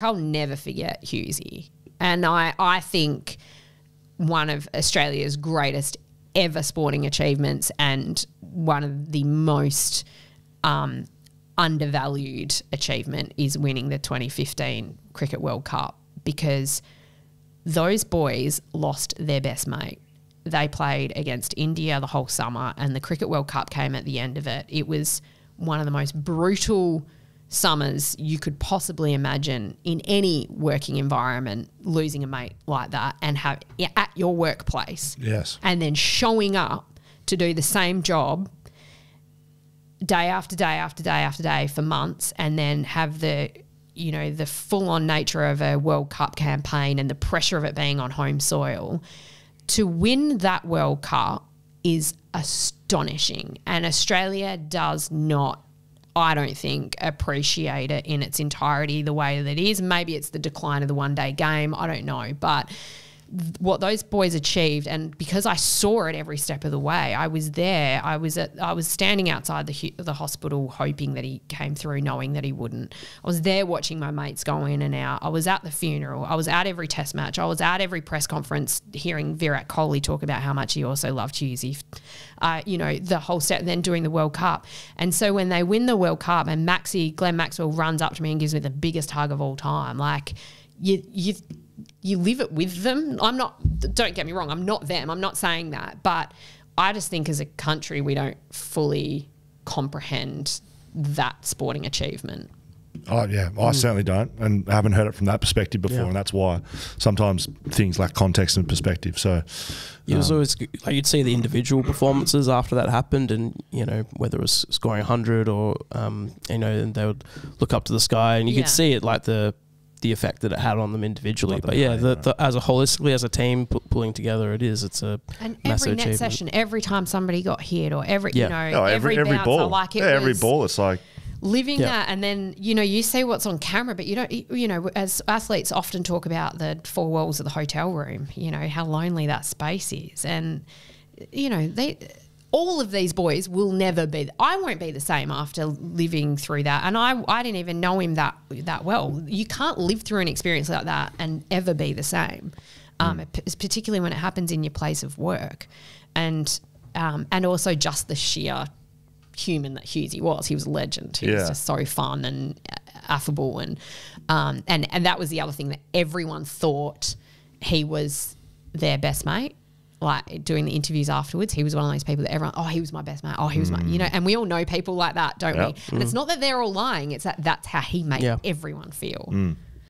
I'll never forget Hughesy. And I, I think one of Australia's greatest ever sporting achievements and one of the most um, undervalued achievement is winning the 2015 Cricket World Cup because those boys lost their best mate. They played against India the whole summer, and the Cricket World Cup came at the end of it. It was one of the most brutal summers you could possibly imagine in any working environment losing a mate like that and have at your workplace Yes. and then showing up to do the same job day after day after day after day for months and then have the you know the full on nature of a World Cup campaign and the pressure of it being on home soil to win that World Cup is astonishing and Australia does not I don't think appreciate it in its entirety the way that it is. Maybe it's the decline of the one day game. I don't know. But what those boys achieved and because I saw it every step of the way I was there. I was at I was standing outside the the hospital hoping that he came through knowing that he wouldn't. I was there watching my mates go in and out. I was at the funeral. I was at every test match. I was at every press conference hearing Virat Kohli talk about how much he also loved Hughesy uh, you know the whole set then doing the World Cup. And so when they win the World Cup and Maxi Glenn Maxwell runs up to me and gives me the biggest hug of all time like you you you live it with them. I'm not, don't get me wrong, I'm not them. I'm not saying that. But I just think as a country, we don't fully comprehend that sporting achievement. Oh yeah, I certainly don't, and I haven't heard it from that perspective before, Yeah. and that's why sometimes things lack context and perspective. So, It was always g- like you'd see the individual performances after that happened, and you know whether it was scoring hundred or um, you know, and they would look up to the sky, and you Yeah. could see it like the the effect that it had on them individually. Not But yeah, the, right. the, as a holistically as a team pu- pulling together, it is. It's a And massive every net session, every time somebody got hit or every, Yeah. you know, oh, every every, bouncer, ball, like it yeah, every ball, it's like living Yeah. that and then you know you see what's on camera but you don't you know as athletes often talk about the four walls of the hotel room you know how lonely that space is and you know they all of these boys will never be I won't be the same after living through that and I I didn't even know him that that well you can't live through an experience like that and ever be the same um, p- particularly when it happens in your place of work and um, and also just the sheer human that Hughesy was. He was a legend. He was just so fun and affable, and um, and and that was the other thing that everyone thought he was their best mate. Like doing the interviews afterwards, he was one of those people that everyone, oh, he was my best mate. Oh, he was my, you know, mm. and we all know people like that, don't Yeah. we? And it's mm. not that they're all lying; it's that that's how he made Yeah. everyone feel. Mm.